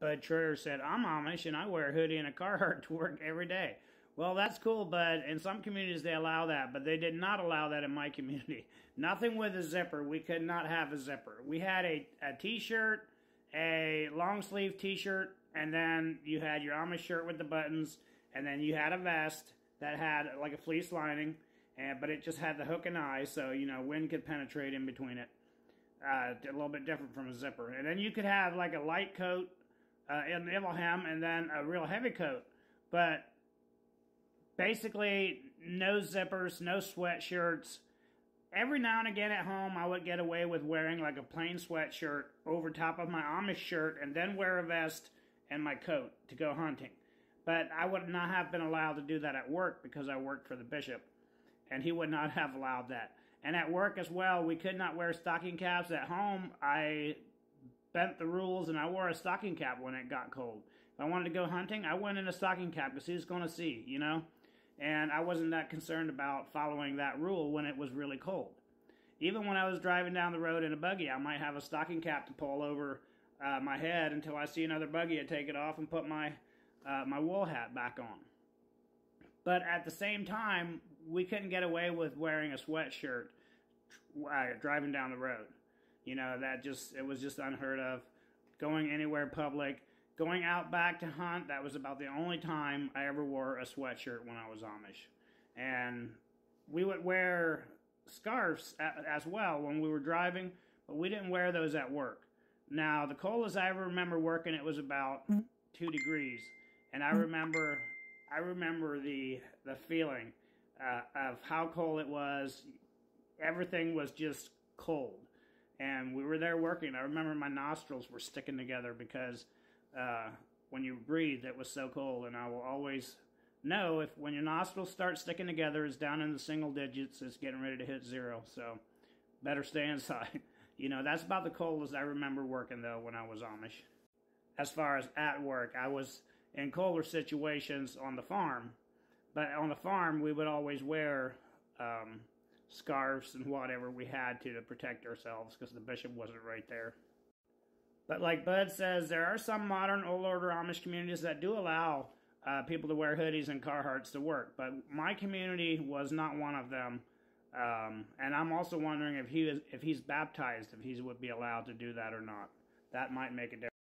Bud Troyer said, I'm Amish and I wear a hoodie and a Carhartt to work every day. Well, that's cool, Bud. In some communities, they allow that, but they did not allow that in my community. Nothing with a zipper. We could not have a zipper. We had a, a t-shirt, a long sleeve t-shirt, and then you had your Amish shirt with the buttons, and then you had a vest that had like a fleece lining, and but it just had the hook and eye, so you know wind could penetrate in between it. Uh, a little bit different from a zipper, and then you could have like a light coat uh, in hem and then a real heavy coat. But basically, no zippers, no sweatshirts. Every now and again at home, I would get away with wearing like a plain sweatshirt over top of my Amish shirt and then wear a vest and my coat to go hunting. But I would not have been allowed to do that at work because I worked for the bishop. And he would not have allowed that. And at work as well, we could not wear stocking caps. At home, I bent the rules and I wore a stocking cap when it got cold. If I wanted to go hunting, I went in a stocking cap because was going to see, you know? And I wasn't that concerned about following that rule when it was really cold. Even when I was driving down the road in a buggy, I might have a stocking cap to pull over uh, my head until I see another buggy and take it off and put my, uh, my wool hat back on. But at the same time, we couldn't get away with wearing a sweatshirt uh, driving down the road. You know, that just, it was just unheard of. Going anywhere public, going out back to hunt, that was about the only time I ever wore a sweatshirt when I was Amish. And we would wear scarves as well when we were driving, but we didn't wear those at work. Now, the coldest I ever remember working, it was about two degrees. And I remember, I remember the, the feeling uh, of how cold it was. Everything was just cold and we were there working. I remember my nostrils were sticking together because uh, when you breathe, it was so cold. And I will always know if when your nostrils start sticking together, it's down in the single digits, it's getting ready to hit zero. So better stay inside. you know, that's about the coldest I remember working though when I was Amish. As far as at work, I was in colder situations on the farm, but on the farm we would always wear um, scarves and whatever we had to to protect ourselves because the bishop wasn't right there. But like Bud says, there are some modern old order Amish communities that do allow uh, people to wear hoodies and Carhartts to work. But my community was not one of them. Um, and I'm also wondering if he is, if he's baptized, if he would be allowed to do that or not. That might make a difference.